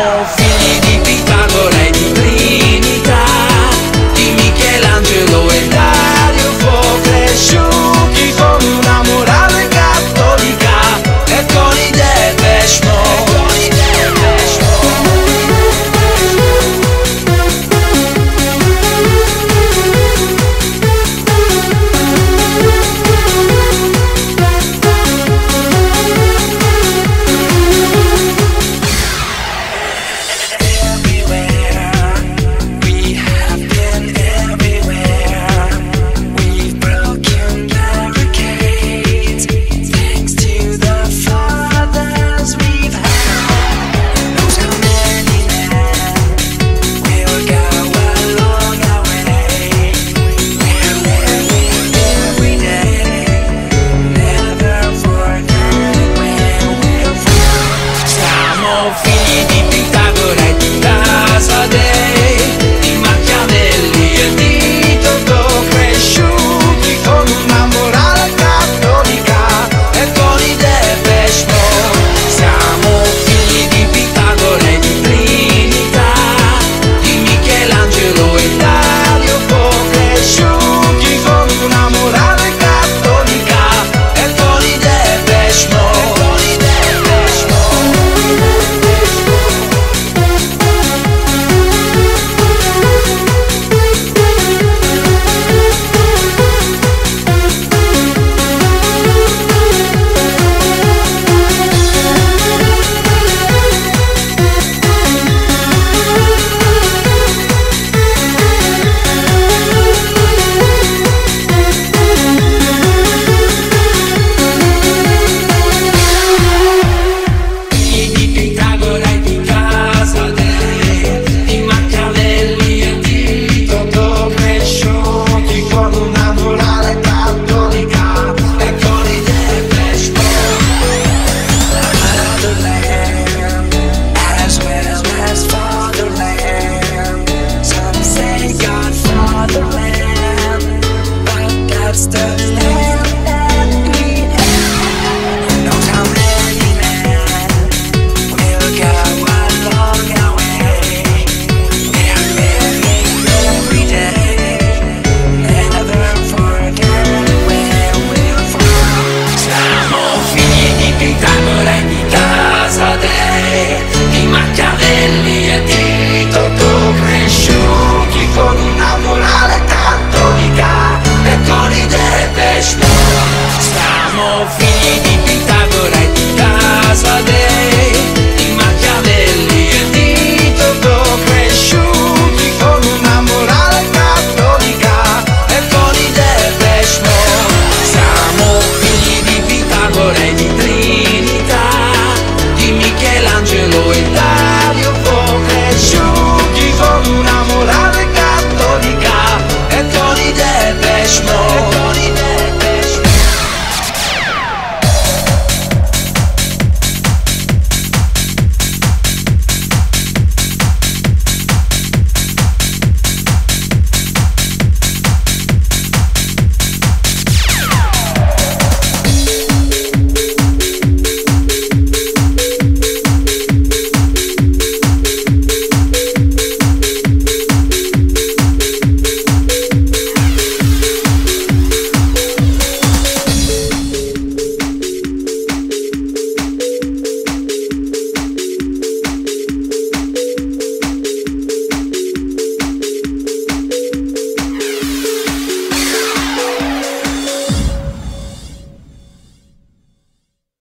more